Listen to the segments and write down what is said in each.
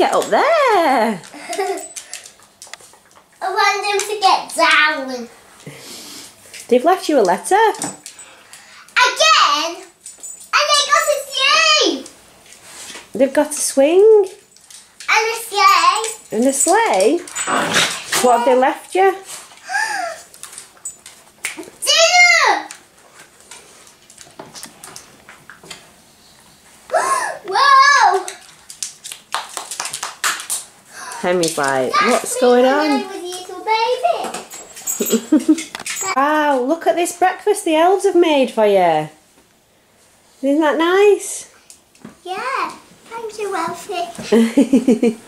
get up there? I want them to get down. They've left you a letter. Again? And they got a sleigh. They've got a swing And a sleigh. and a sleigh. What have they left you? Henry's like, what's going on? With little baby. Wow, look at this breakfast the elves have made for you. Isn't that nice? Yeah, thank you, Elfie.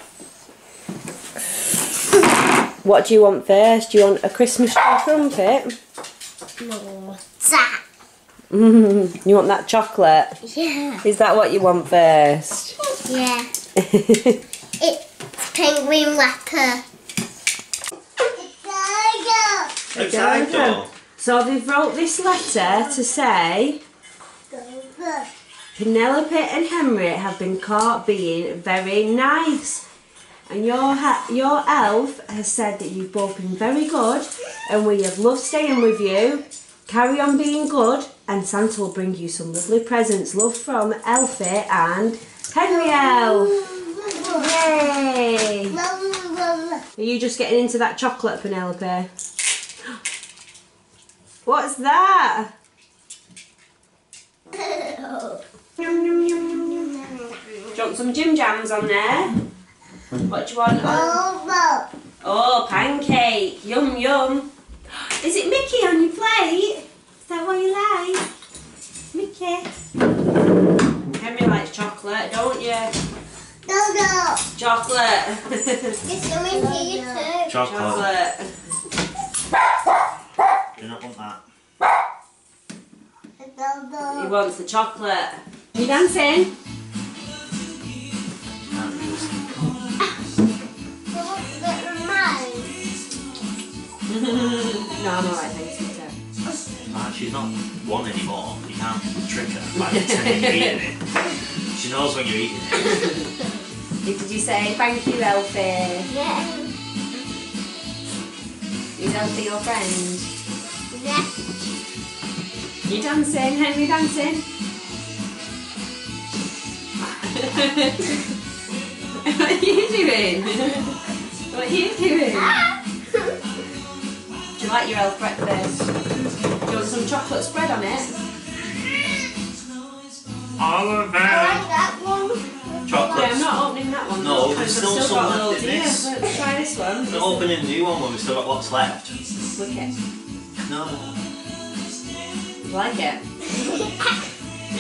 what do you want first? Do you want a Christmas tree crumpet? No. That. you want that chocolate? Yeah. Is that what you want first? Yeah. It's penguin leopard. Outside door. So they've wrote this letter to say Penelope and Henry have been caught being very nice. And your ha- your elf has said that you've both been very good and we have loved staying with you. Carry on being good and Santa will bring you some lovely presents. Love from Elfie and Henry Elf. Yay! Are you just getting into that chocolate, Penelope? What's that? Want some Jim Jams on there? What do you want? Oh, oh, pancake. Yum, yum. Is it Mickey on your plate? Is that what you like? Mickey. Henry likes chocolate, don't you? Chocolate. It's coming to you too. Chocolate. chocolate. Do not want that. He wants the chocolate. You dancing? Can't do this. no, I'm alright, thanks, Peter. Ah, she's not one anymore. You can't trick her by pretending you're eating it. She knows when you're eating it. Did you say thank you, Elfie? Yeah. Is Elfie your friend? Yeah. You dancing? Henry dancing? what are you doing? What are you doing? Do you like your elf breakfast? Do you want some chocolate spread on it? Oliver! I like that one. Yeah, I'm not opening that one. No, because there's I've still some got left in here. this. Let's try this one. Not opening a new one when we've still got lots left. Wicked. No. You like it?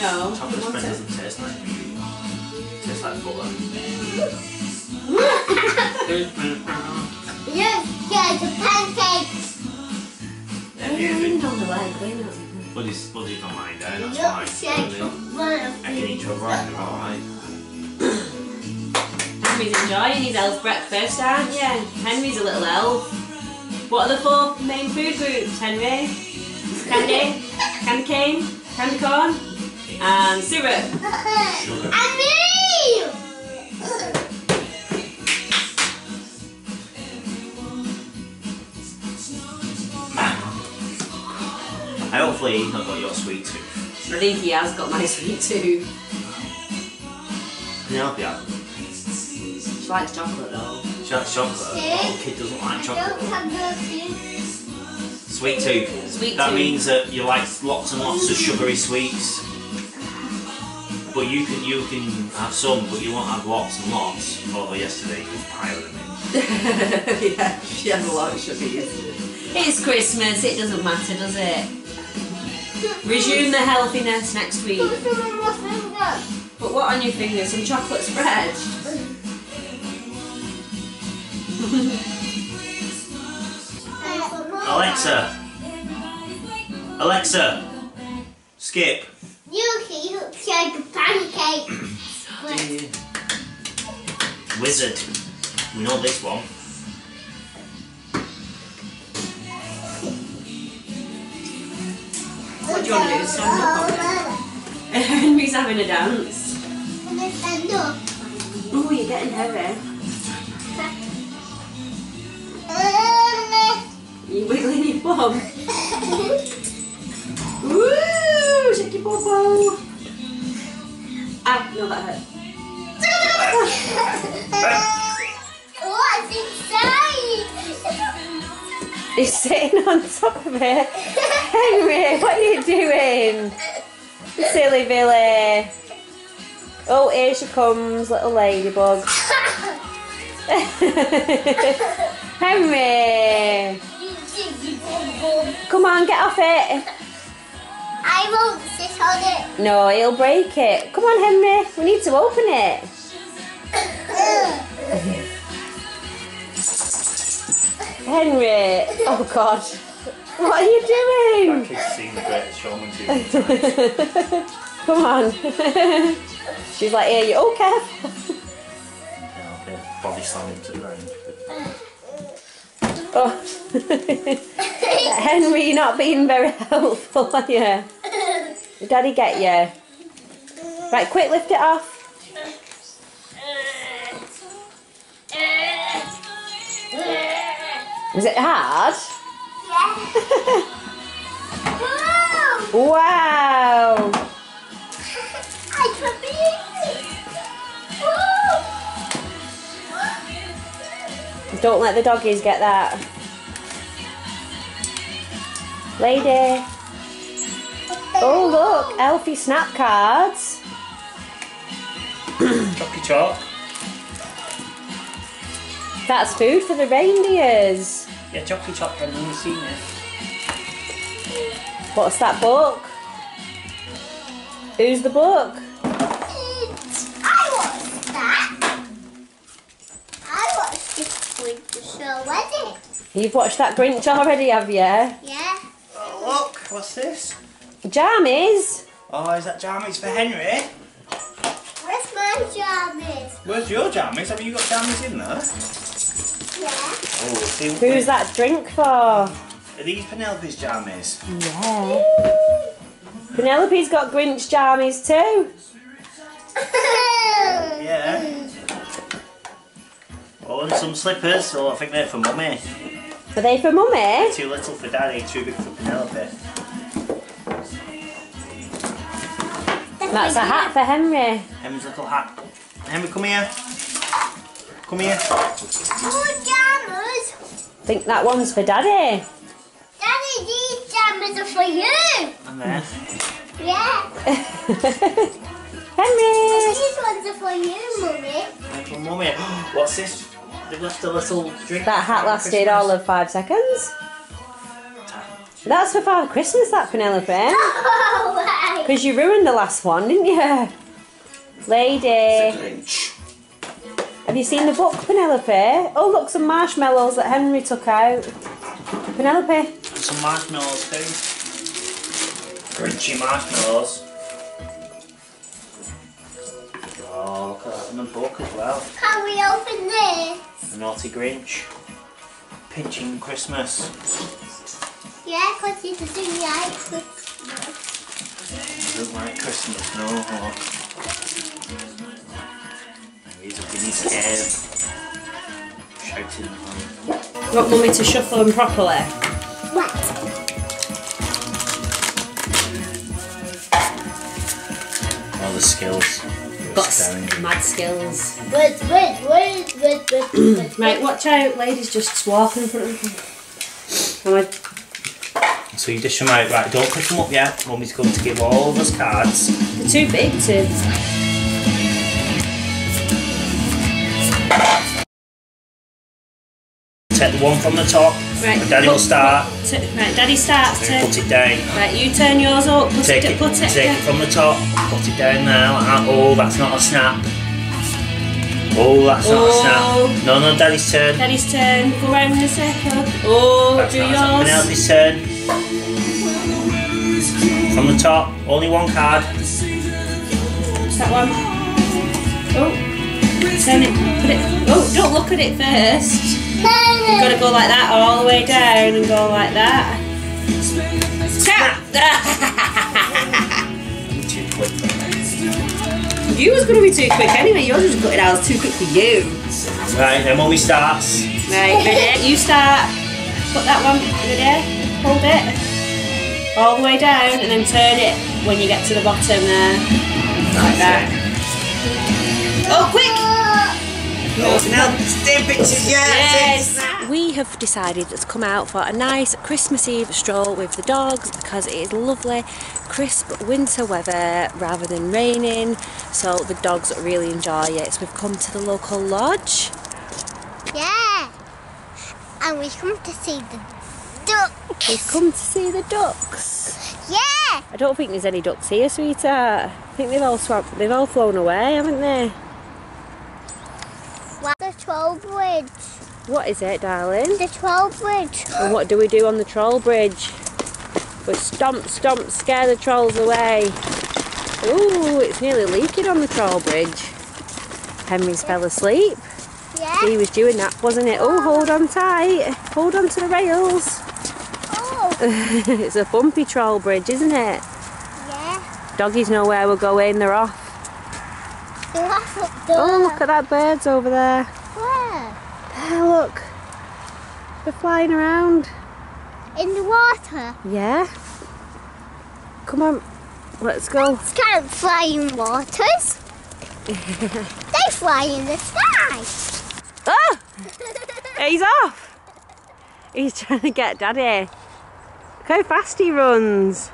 no. Chocolate spread doesn't taste like tastes like butter. Yes, yes, the pancakes. Yeah, We're yeah, in on the leg, we're not. Buddy's, Buddy's not lying down, that's Look, fine. yes, I can eat your right, alright. Henry's enjoying his elf breakfast, aren't you? Henry's a little elf. What are the four main food groups, Henry? Candy, candy cane, candy corn, and syrup. Sugar. And me! I hopefully he's not got your sweet tooth. I think he has got my sweet tooth. Can you help you out? She likes chocolate though. She likes chocolate. Oh, kid doesn't like chocolate. have no. Sweet tooth. Sweet that tooth. means that you like lots and lots of sugary sweets. But you can you can have some, but you won't have lots and lots. Although yesterday you was piling them in. yeah, she has a lot of sugar. It's Christmas, it doesn't matter, does it? Resume the healthiness next week. Put some on my finger. But what on your finger? Some chocolate spread? Alexa. Alexa. Skip. Yuki looks like a pancake. Wizard. We know this one. What do you want to do? Stand up on it? Henry's Henry's having a dance. And then stand up. Oh, you're getting heavy. You wiggling bum. Woo! Shake your bum. Ah, no, that hurt. What's inside? He's sitting on top of it. Henry, what are you doing? Silly Billy. Oh, here she comes, little ladybug. Henry, come on, get off it. I won't sit on it. No, he'll break it. Come on, Henry, we need to open it. Henry, oh God, what are you doing? Kids seen the greatest showman too. Come on. She's like, here you careful. Yeah, okay. Body slamming to the ground. Oh. Henry, you're not being very helpful, are you? Did Daddy get you? Right, quick, lift it off. Is it hard? Whoa! Wow. I can believe it. Don't let the doggies get that. Lady. Oh, look, Elfie snap cards. Chucky chalk. That's food for the reindeers. Yeah, Chucky chalk. I've never seen it. What's that book? Who's the book? I watched that. I watched this winter show wedding. You've watched that Grinch already, have you? Yeah. Look. What's this? Jammies. Oh, is that jammies for Henry? Where's my jammies? Where's your jammies? Have you got jammies in there? Yeah. Oh, we'll see. what- Who's that drink for? Are these Penelope's jammies? Yeah. Penelope's got Grinch jammies too. Yeah. Oh, and some slippers. Oh, I think they're for mummy. Are they for mummy? Too little for daddy, too big for Penelope. That's a hat for Henry. Henry's little hat. Henry, come here. Come here. More jammies. I think that one's for Daddy. Daddy, these jammies are for you. And there. Yeah. Henry. These ones are for you, mummy. And for mummy. What's this? They've left a little drink. That hat lasted Christmas. all of five seconds. That's for Father Christmas, that Penelope. Oh. Because you ruined the last one, didn't you? Lady. Grinch. Have you seen the book, Penelope? Oh, look, some marshmallows that Henry took out. Penelope. And some marshmallows too. Grinchy marshmallows. Oh, look at that in the book as well. Can we open this? The Naughty Grinch. Pinching Christmas. Yeah, because he doesn't like Christmas. Doesn't like Christmas, no. He's, he's scared. Shouting. Want mummy to shuffle them properly? What? All the skills. Got mad skills. Wait, wait, wait, wait, wait, wait. Right, watch out, ladies just walk in front of me. So you dish them out, right? Don't push them up yet. Mummy's going to give all of us cards. They're too big to. Take the one from the top. Right, and Daddy put- will start. Right, Daddy starts to. put it down. Right, you turn yours up. Put Take it. it, Put it. take it from the top. Put it down now. Ah, oh, that's not a snap. Oh, that's not a Oh. snap. No, no, Daddy's turn. Daddy's turn. Go round in a circle. Oh, That's do not a snap. yours. Penelope's turn. From the top. Only one card. That one. Oh, turn it. Put it. Oh, don't look at it first. You've got to go like that all the way down and go like that. Tap. Too quick. You was going to be too quick anyway. Yours was cutting hours too quick for you. Right, then mummy starts. Right, ready? You start. Put that one. Ready? Hold it. All the way down and then turn it when you get to the bottom there. Like that. Oh, quick! Now, stay pictures, yeah. Yes. We have decided to come out for a nice Christmas Eve stroll with the dogs because it is lovely, crisp winter weather rather than raining. So the dogs really enjoy it. So we've come to the local lodge. Yeah. And we come to see the ducks. We've come to see the ducks. Yeah. I don't think there's any ducks here, sweetheart. I think they've all swam- they've all flown away, haven't they? What? The troll bridge. What is it, darling? The troll bridge. And what do we do on the troll bridge? We stomp, stomp, scare the trolls away. Ooh, it's nearly leaking on the troll bridge. Henry's fell asleep. Yeah. He was doing that, wasn't it? Oh, hold on tight. Hold on to the rails. Oh. it's a bumpy troll bridge, isn't it? Yeah. Doggies know where we're going, they're off. The laugh up there. Oh, look at that birds over there. Where? There, look. They're flying around. In the water. Yeah. Come on, let's go. It's kind of flying waters. they fly in the sky. Ah! He's off! He's trying to get Daddy. Look how fast he runs.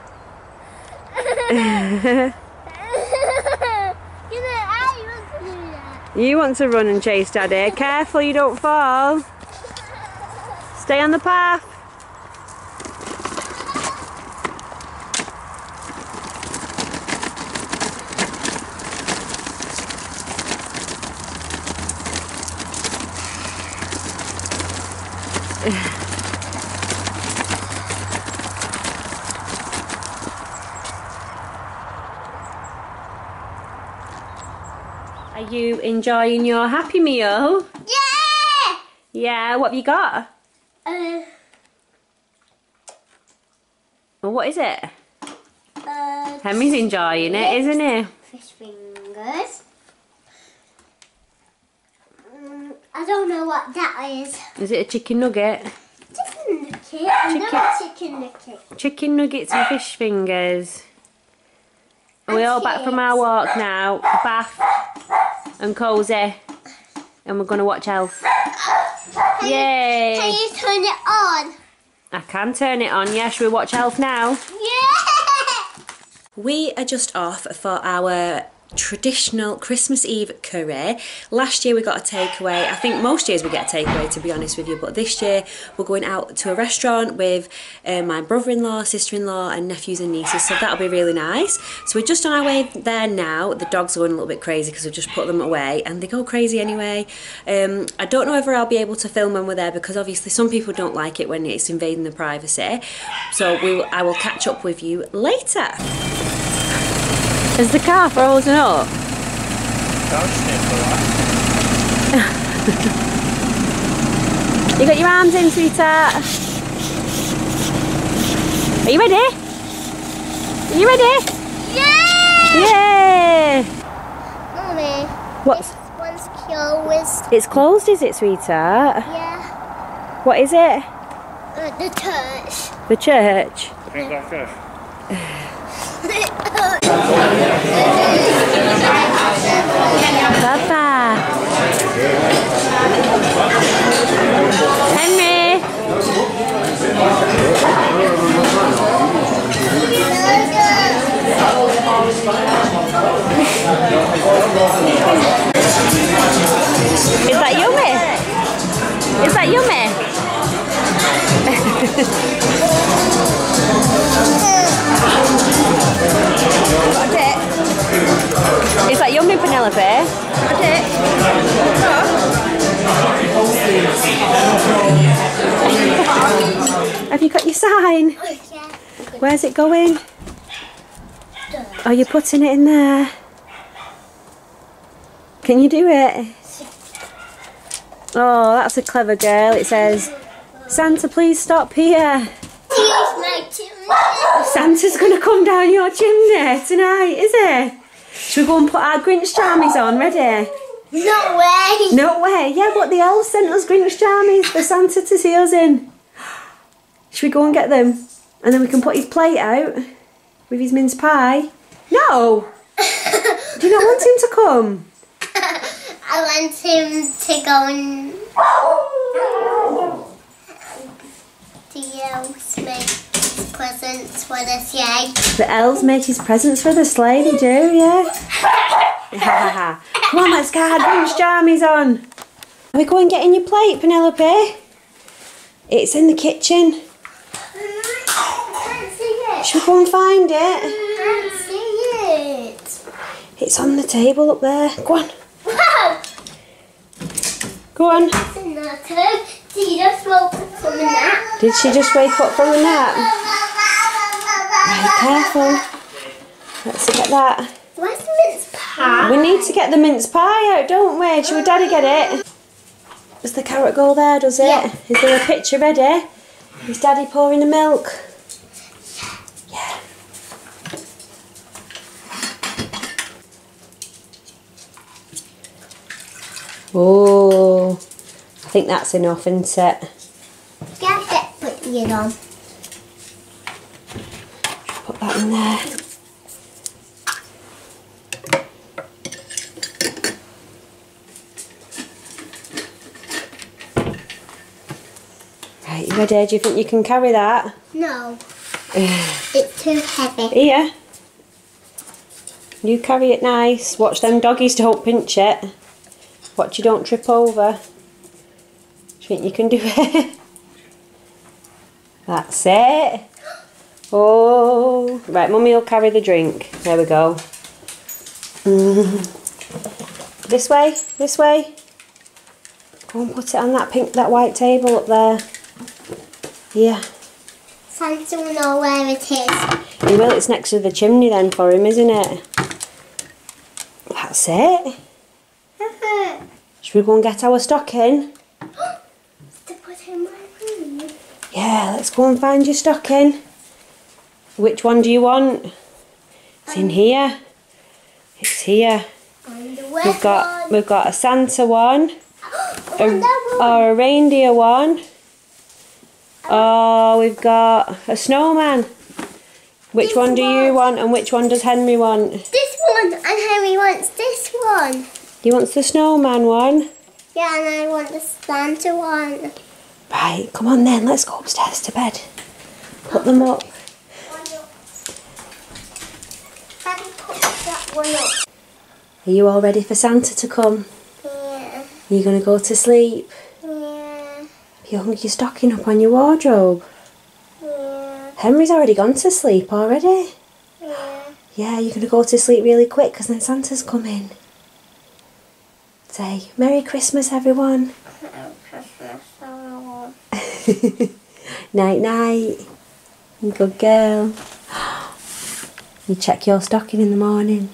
you know, I want to do that. You want to run and chase Daddy. Careful you don't fall. Stay on the path. Are you enjoying your Happy Meal? Yeah! Yeah, what have you got? Uh, Well, what is it? uh, Henry's enjoying it, isn't he? fish fingers. Mm, I don't know what that is. Is it a chicken nugget? Chicken nugget. Chicken- a chicken nugget. Chicken nuggets and fish fingers. Are we all back from our walk now? Bath and cosy. And we're going to watch Elf. Can you- Yay! Can you turn it on? I can turn it on. Yeah, should we watch Elf now? Yeah! We are just off for our traditional Christmas Eve curry. Last year we got a takeaway. I think most years we get a takeaway to be honest with you, but this year we're going out to a restaurant with uh, my brother-in-law, sister-in-law and nephews and nieces, so that'll be really nice. So we're just on our way there now. The dogs are going a little bit crazy because we've just put them away and they go crazy anyway. Um, I don't know whether I'll be able to film when we're there because obviously some people don't like it when it's invading the privacy. So we, I will catch up with you later. Is the car frozen up? You got your arms in, sweetheart. Are you ready? Are you ready? Yeah! Yay! Mommy, What's? this one's closed. It's closed, is it, sweetheart? Yeah. What is it? Uh, the church. The church. Papa. Henry. Is that yummy? Is that yummy? Got it. That Penelope? Have you got your sign? Where's it going? Are you're putting it in there. Can you do it? Oh, that's a clever girl. It says, Santa, please stop here. Here's my chimney. Santa's going to come down your chimney tonight, is he? Should we go and put our Grinch jammies on? Ready? No way. No way. Yeah, but the elves sent us Grinch jammies for Santa to see us in. Should we go and get them? And then we can put his plate out with his mince pie. No! Do you not want him to come? I want him to go and the elves make his presents for this year. The elves make his presents for the sleigh, they do, yeah. Come on, let's get our Grinch jammies on. Are we going getting your plate, Penelope? It's in the kitchen. I can't see it. Should we go and find it? I can't see it. It's on the table up there. Go on, Wow. go on. It's another. See, you just woke up from a nap. Did she just wake up from a nap? Right, careful. Let's get that. Where's the mince pie? We need to get the mince pie out, don't we? Should we daddy get it? Does the carrot go there, does it? Yeah. Is there a pitcher ready? Is daddy pouring the milk? Yeah. Oh, I think that's enough, isn't it? Get it, put it on. That in there. Right, you ready? Do you think you can carry that? No. it's too heavy. Here. You carry it nice. Watch them doggies don't pinch it. Watch you don't trip over. Do you think you can do it? That's it. Oh, right, mummy will carry the drink. There we go. Mm. This way, this way. Go and put it on that pink, that white table up there. Yeah. Santa will know where it is. He will, it's next to the chimney then for him, isn't it? That's it. Should we go and get our stocking? to put in my room. Yeah, let's go and find your stocking. Which one do you want? It's in um, here. It's here. We've got one. we've got a Santa one, oh, a, one. or a reindeer one. Uh, oh, we've got a snowman. Which This one do you want and which one does Henry want? This one, and Henry wants this one. He wants the snowman one. Yeah, and I want the Santa one. Right, come on then, let's go upstairs to bed. Put them up. Daddy, put that one up. Are you all ready for Santa to come? Yeah, Are you going to go to sleep? yeah, You hung your stocking up on your wardrobe. yeah, Henry's already gone to sleep already. yeah. Yeah, you're going to go to sleep really quick because then Santa's coming. Say, Merry Christmas, everyone. night, night. Good girl. You check your stocking in the morning.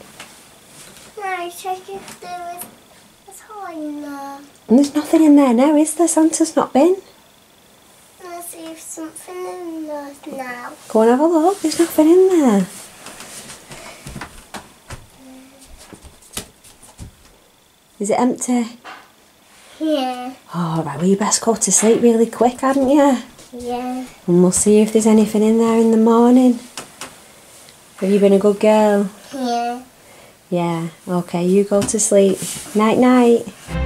Now check if there is a toy in there. And there's nothing in there now, is there? Santa's not been. Let's see if something in there now. Go and have a look. There's nothing in there. Is it empty? Yeah, Oh, right. Well, you best go to sleep really quick, hadn't you? yeah. And we'll see if there's anything in there in the morning. Have you been a good girl? Yeah. Yeah. Okay, you go to sleep. Night, night.